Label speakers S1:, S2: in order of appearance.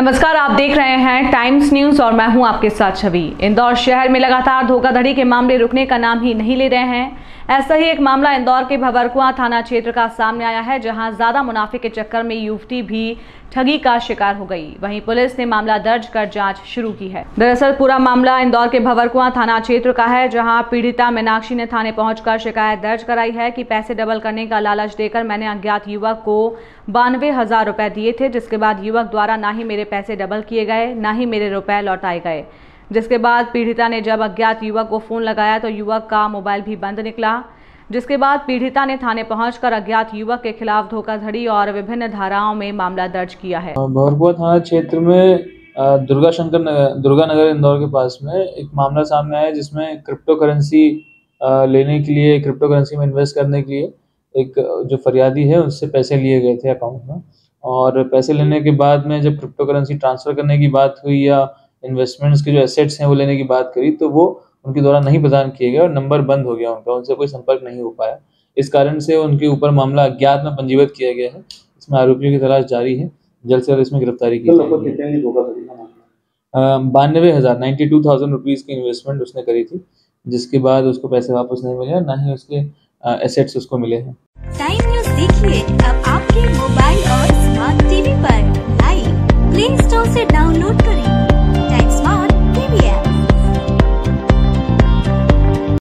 S1: नमस्कार, आप देख रहे हैं टाइम्स न्यूज़ और मैं हूँ आपके साथ छवि। इंदौर शहर में लगातार धोखाधड़ी के मामले रुकने का नाम ही नहीं ले रहे हैं। ऐसा ही एक मामला इंदौर के भवरकुआ थाना क्षेत्र का सामने आया है, जहाँ ज़्यादा मुनाफे के चक्कर में युवती भी ठगी का शिकार हो गई। वहीं पुलिस ने मामला दर्ज कर जाँच शुरू की है। दरअसल पूरा मामला इंदौर के भवरकुआ थाना क्षेत्र का है, जहाँ पीड़िता मीनाक्षी ने थाने पहुंचकर शिकायत दर्ज कराई है कि पैसे डबल करने का लालच देकर मैंने अज्ञात युवक को बानवे हज़ार रुपए दिए थे, जिसके बाद युवक द्वारा ना ही मेरे पैसे डबल किए गए, ना ही मेरे रुपए लौटाए गए। जिसके बाद पीड़िता ने जब अज्ञात युवक को फ़ोन लगाया तो युवक का मोबाइल भी बंद निकला। जिसके बाद पीड़िता ने थाने पहुंचकर अज्ञात युवक के खिलाफ धोखाधड़ी और विभिन्न धाराओं में मामला दर्ज किया है।
S2: भरपुआ थाना क्षेत्र में दुर्गा शंकर नगर दुर्गा नगर इंदौर के पास में एक मामला सामने आया जिसमें क्रिप्टो करेंसी लेने के लिए क्रिप्टो करेंसी में इन्वेस्ट करने के लिए एक, जो फरियादी है, उससे पैसे लिए गए थे अकाउंट में। और पैसे लेने के बाद में जब क्रिप्टो करेंसी ट्रांसफ़र करने की बात हुई या इन्वेस्टमेंट्स के जो एसेट्स हैं वो लेने की बात करी तो वो उनके द्वारा नहीं प्रदान किए गए और नंबर बंद हो गया उनका उनसे कोई संपर्क नहीं हो पाया। इस कारण से उनके ऊपर मामला अज्ञात में पंजीबद्ध किया गया है। इसमें आरोपियों की तलाश जारी है। जल्द से जल्द इसमें गिरफ्तारी की बानवे हज़ार नाइन्टी टू थाउज़ेंड रुपीज़ की इन्वेस्टमेंट उसने करी थी जिसके बाद उसको पैसे वापस नहीं मिले और ना ही उसके एसेट्स उसको मिले हैं।
S3: टाइम न्यूज़ देखिए अब आपके मोबाइल और स्मार्ट टीवी पर। लाइव प्ले स्टोर से डाउनलोड करें।